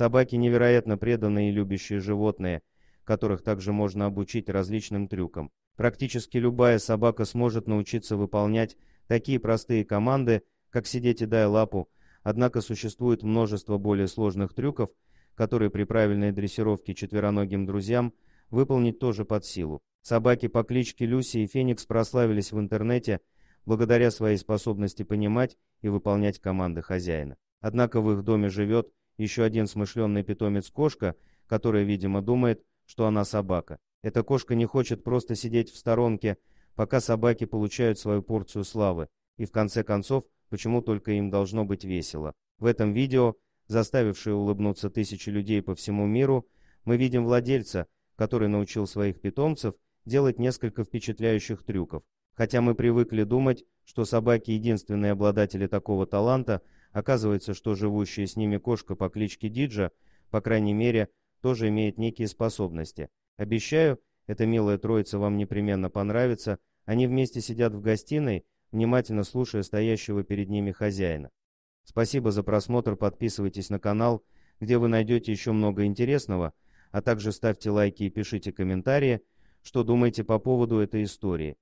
Собаки невероятно преданные и любящие животные, которых также можно обучить различным трюкам. Практически любая собака сможет научиться выполнять такие простые команды, как сидеть и дай лапу, однако существует множество более сложных трюков, которые при правильной дрессировке четвероногим друзьям выполнить тоже под силу. Собаки по кличке Люси и Феникс прославились в интернете благодаря своей способности понимать и выполнять команды хозяина. Однако в их доме живет еще один смышленный питомец-кошка, которая, видимо, думает, что она собака. Эта кошка не хочет просто сидеть в сторонке, пока собаки получают свою порцию славы, и в конце концов, почему только им должно быть весело. В этом видео, заставившее улыбнуться тысячи людей по всему миру, мы видим владельца, который научил своих питомцев делать несколько впечатляющих трюков. Хотя мы привыкли думать, что собаки единственные обладатели такого таланта, оказывается, что живущая с ними кошка по кличке Диджа, по крайней мере, тоже имеет некие способности. Обещаю, эта милая троица вам непременно понравится. Они вместе сидят в гостиной, внимательно слушая стоящего перед ними хозяина. Спасибо за просмотр, подписывайтесь на канал, где вы найдете еще много интересного, а также ставьте лайки и пишите комментарии, что думаете по поводу этой истории.